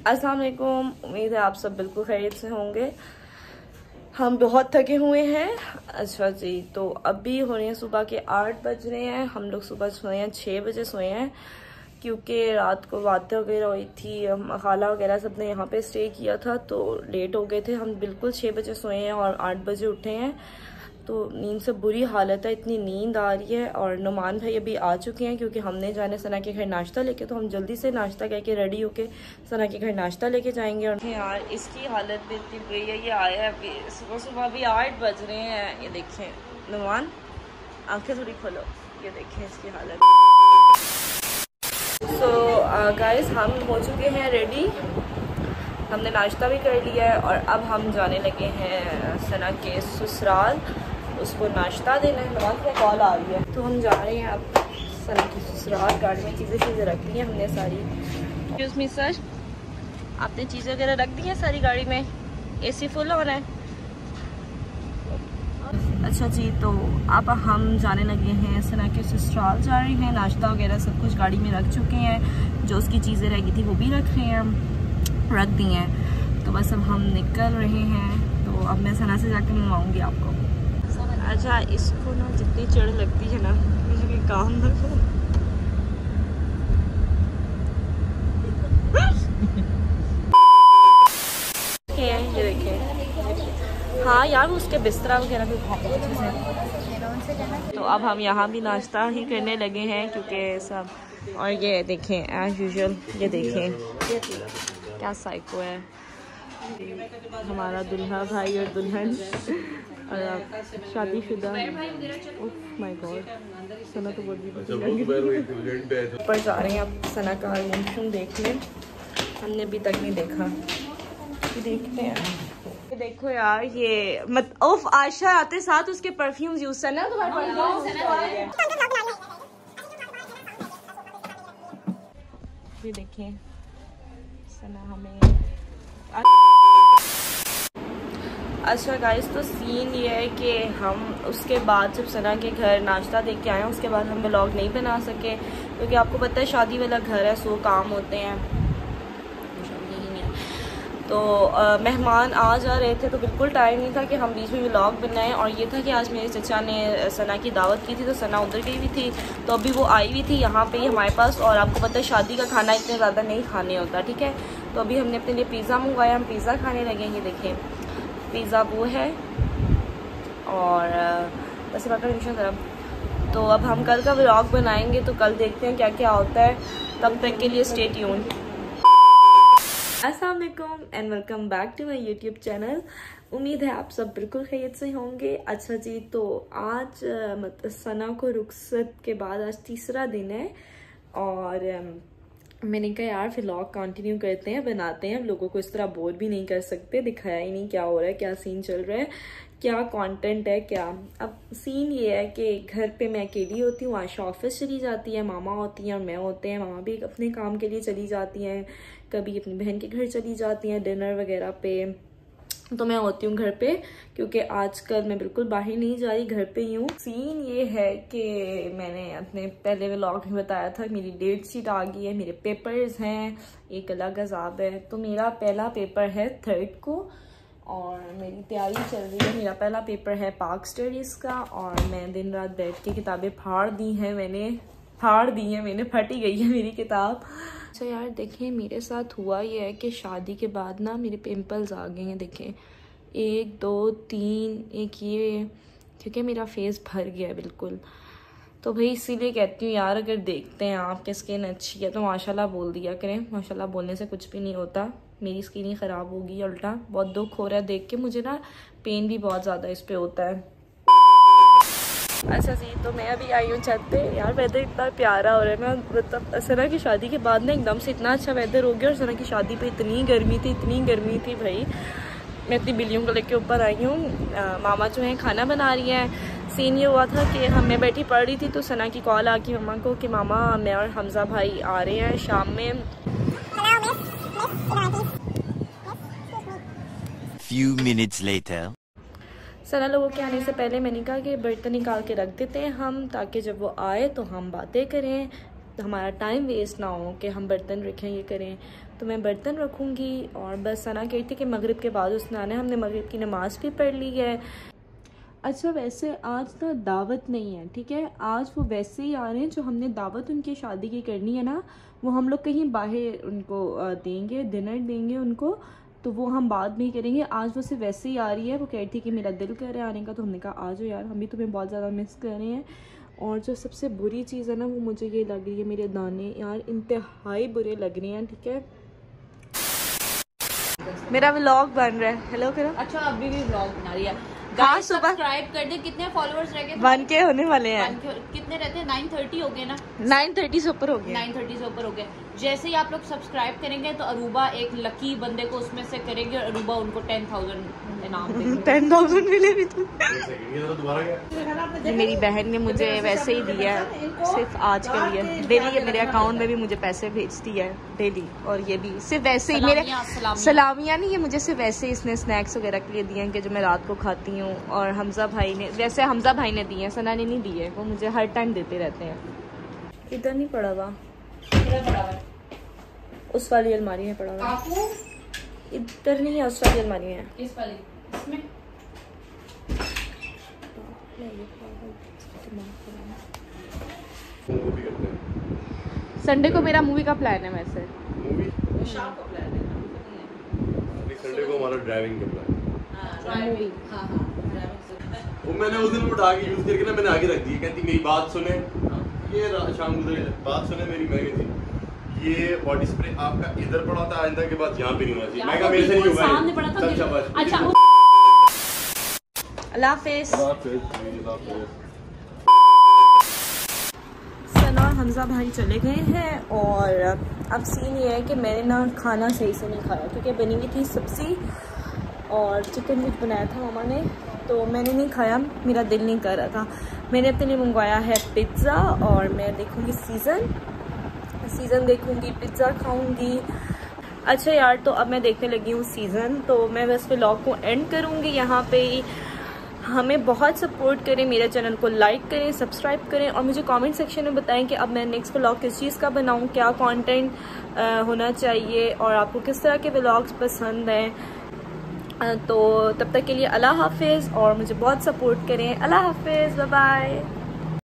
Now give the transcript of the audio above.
अस्सलाम वालेकुम उम्मीद है आप सब बिल्कुल खैरियत से होंगे। हम बहुत थके हुए हैं। अच्छा जी तो अभी हो रहे हैं सुबह के आठ बज रहे हैं। हम लोग सुबह सोए हैं छः बजे सोए हैं, क्योंकि रात को बातें वगैरह हुई थी खाला वगैरह सबने यहाँ पे स्टे किया था तो लेट हो गए थे। हम बिल्कुल छः बजे सोए हैं और आठ बजे उठे हैं। तो नींद से बुरी हालत है इतनी नींद आ रही है और नुमान भाई अभी आ चुके हैं क्योंकि हमने जाने सना के घर नाश्ता लेके तो हम जल्दी से नाश्ता करके रेडी होके सना के घर नाश्ता लेके जाएँगे और यार इसकी हालत भी इतनी बुरी है ये आया है अभी सुबह सुबह अभी आठ बज रहे हैं। ये देखें नुमान आँखें थोड़ी खोलो ये देखें इसकी हालत। सो so, गाइस uh, हम हो चुके हैं रेडी हमने नाश्ता भी कर लिया है और अब हम जाने लगे हैं सना के ससुराल। उसको नाश्ता देना है नमाज़ में कॉल आ रही है। तो हम जा रहे हैं अब सना की ससुराल, गाड़ी में चीज़ें चीज़ें रख ली हैं हमने सारी। एक्सक्यूज़ मी सर आपने चीज़ें वगैरह रख दी हैं सारी गाड़ी में? एसी फुल हो रहा है? अच्छा जी तो अब हम जाने लगे हैं सना के ससुराल जा रहे हैं। नाश्ता वगैरह सब कुछ गाड़ी में रख चुके हैं। जो उसकी चीज़ें रह गई थी वो भी रख रहे हैं रख दी हैं। तो बस अब हम निकल रहे हैं। तो अब मैं सना से जाकर मिलवाऊँगी आपको। अच्छा इसको ना जितनी चढ़ लगती है ना, मुझे काम रखो हाँ यार उसके बिस्तरा वगैरह भी बहुत अच्छे से तो अब हम यहाँ भी नाश्ता ही करने लगे हैं, क्योंकि सब और ये देखें एज यूजल ये देखें। क्या साइको है। हमारा दुल्हा भाई और दुल्हन। शादीशुदा। माय गॉड सना तो बहुत ऊपर जा रहे हैं अब सना का वॉशरूम देख लें हमने अभी तक नहीं देखा। देखते हैं। देखो यार ये मत उफ आशा आते साथ उसके परफ्यूम यूज़ करना ये देखें सना हमें अच्छा गाइस तो सीन ये है कि हम उसके बाद जब सना के घर नाश्ता देख के आए उसके बाद हम ब्लॉग नहीं बना सके, क्योंकि आपको पता है शादी वाला घर है सो काम होते हैं। तो मेहमान आ जा रहे थे तो बिल्कुल टाइम नहीं था कि हम बीच में व्लॉग बनाएँ और ये था कि आज मेरे चचा ने सना की दावत की थी तो सना उधर गई हुई थी। तो अभी वो आई हुई थी यहाँ पे ही हमारे पास और आपको पता है शादी का खाना इतने ज़्यादा नहीं खाने होता, ठीक है? तो अभी हमने अपने लिए पिज़्ज़ा मंगवाया, हम पिज़्ज़ा खाने लगे ये देखें। पिज़्ज़ा वो है और बस बात तरफ़ तो अब हम कल का व्लॉग बनाएँगे तो कल देखते हैं क्या क्या होता है। तब तक के लिए स्टे ट्यून वालेकुम and welcome back to my YouTube channel उम्मीद है आप सब बिल्कुल खैत से होंगे। अच्छा जी तो आज मतलब सना को रुखसत के बाद आज तीसरा दिन है और मैंने कहा, यार व्लॉग कंटिन्यू करते हैं, बनाते हैं। हम लोगों को इस तरह बोर भी नहीं कर सकते। दिखाया ही नहीं क्या हो रहा है, क्या सीन चल रहा है, क्या कंटेंट है, क्या? अब सीन ये है कि घर पे मैं अकेली होती हूँ, आशा ऑफ़िस चली जाती है, मामा होती हैं और मैं होते हैं। मामा भी अपने काम के लिए चली जाती हैं, कभी अपनी बहन के घर चली जाती हैं डिनर वगैरह पे। तो मैं होती हूँ घर पे, क्योंकि आजकल मैं बिल्कुल बाहर नहीं जा रही, घर पे ही हूँ। सीन ये है कि मैंने अपने पहले व्लॉग में बताया था, मेरी डेट शीट आ गई है, मेरे पेपर्स हैं, एक अलग अजाब है। तो मेरा पहला पेपर है थर्ड को, और मेरी तैयारी चल रही है। मेरा पहला पेपर है पार्क स्टडीज़ का, और मैं दिन रात बैठ के किताबें फाड़ दी हैं मैंने। फाड़ दी है, मैंने, फटी गई है मेरी किताब। अच्छा यार, देखें, मेरे साथ हुआ ये है कि शादी के बाद ना मेरे पिंपल्स आ गए हैं, देखें। एक, दो, तीन, एक ये है मेरा फेस भर गया बिल्कुल। तो भाई, इसीलिए कहती हूँ यार, अगर देखते हैं आपकी स्किन अच्छी है तो माशाल्लाह बोल दिया करें। माशाल्लाह बोलने से कुछ भी नहीं होता। मेरी स्किन ही ख़राब होगी, उल्टा। बहुत दुख हो रहा है देख के। मुझे ना पेन भी बहुत ज़्यादा इस पर होता है। अच्छा जी तो मैं अभी आई हूँ छत पे यार वेदर इतना प्यारा हो रहा है। मैं मतलब सना की शादी के बाद ना एकदम से इतना अच्छा वेदर हो गया और सना की शादी पे इतनी गर्मी थी इतनी गर्मी थी भाई। मैं इतनी बिल्लियों को लेके ऊपर आई हूँ। मामा जो है खाना बना रही है। सीन ये हुआ था कि हम मैं बैठी पढ़ रही थी तो सना की कॉल आ गई मम्मा को कि मामा मैं और हमज़ा भाई आ रहे हैं शाम में। Few minutes later. सना लोगों के आने से पहले मैंने कहा कि बर्तन निकाल के रख देते हैं हम, ताकि जब वो आए तो हम बातें करें। तो हमारा टाइम वेस्ट ना हो कि हम बर्तन रखें, ये करें। तो मैं बर्तन रखूँगी और बस सना कहती थी कि मगरिब के बाद उसने आना हमने मगरिब की नमाज़ भी पढ़ ली है। अच्छा वैसे आज ना दावत नहीं है, ठीक है? आज वो वैसे ही आ रहे हैं, जो हमने दावत उनकी शादी की करनी है ना, वो हम लोग कहीं बाहर उनको देंगे डिनर देंगे उनको तो वो हम बाद में ही करेंगे। आज वो सिर्फ़ वैसे ही आ रही है। वो कह रही थी कि मेरा दिल कर रहा है आने का तो हमने कहा, आ जाओ यार, हम भी तुम्हें बहुत ज़्यादा मिस कर रहे हैं। और जो सबसे बुरी चीज़ है ना, वो मुझे ये लग रही है, मेरे दाने यार इंतहाई बुरे लग रहे हैं, ठीक है? मेरा व्लॉग बन रहा है। हेलो करो। अच्छा अभी भी व्लॉग बना रही है। हाँ सुबह सब्सक्राइब कर दे कितने फॉलोअर्स रह गए वन के होने वाले हैं। कितने रहते हैं? नाइन थर्टी हो गए ना? नाइन थर्टी से ऊपर हो गए। नाइन थर्टी से ऊपर हो गए। जैसे ही आप लोग सब्सक्राइब करेंगे तो अरूबा एक लकी बंदे को उसमें से करेंगे और अरूबा उनको टेन थाउज़ेंड इनाम टेन थाउज़ेंड मिले भी तुम तो मेरी बहन ने मुझे वैसे ही दिया है सिर्फ़ आज के लिए। डेली ये मेरे अकाउंट में भी मुझे पैसे भेजती है डेली। और ये भी। सिर्फ़ वैसे ही मेरे सलामिया नहीं ये मुझे सिर्फ़ वैसे ही इसने स्नैक्स वगैरह के लिए दिए हैं कि जो मैं रात को खाती हूँ। और हमजा भाई ने वैसे हमजा भाई ने दिए हैं सना ने नहीं दिए। वो मुझे हर टाइम देते रहते हैं। इधर नहीं पड़ा हुआ। उस वाली अलमारी में पड़ा हुआ इधर नहीं है उस वाली अलमारी में इस वाली। इसमें। संडे को मेरा मूवी का प्लान है वैसे। शाम को प्लान है संडे को हमारा ड्राइविंग का प्लान मूवी हाँ हाँ वो मैंने उस दिन उठा के यूज़ करके ना मैंने आगे रख दी कहती मेरी बात सुने। ये शाम गुजरे बात सुने मेरी मैं थी। ये बॉडी स्प्रे आपका इधर पड़ा था आइंदा के बाद यहाँ पे नहीं होना चाहिए मैं मेरे से नहीं होगा अच्छा अल्लाह। सना हमजा भाई चले गए हैं और अब सीन ये है कि मैंने ना खाना सही से नहीं खाया क्योंकि बनी हुई थी सब्ज़ी और चिकन भी बनाया था मामा ने तो मैंने नहीं खाया मेरा दिल नहीं कर रहा था। मैंने अपने लिए मंगवाया है पिज़्ज़ा और मैं देखूँगी सीज़न सीज़न देखूँगी पिज़्ज़ा खाऊँगी। अच्छा यार तो अब मैं देखने लगी हूँ सीज़न तो मैं बस व्लॉग को एंड करूँगी यहाँ पे हमें बहुत सपोर्ट करें, मेरे चैनल को लाइक करें सब्सक्राइब करें और मुझे कमेंट सेक्शन में बताएँ कि अब मैं नेक्स्ट व्लॉग किस चीज़ का बनाऊँ, क्या कंटेंट होना चाहिए और आपको किस तरह के व्लॉग्स पसंद हैं। तो तब तक के लिए अल्लाह हाफिज़ और मुझे बहुत सपोर्ट करें। अल्लाह हाफिज़ बाय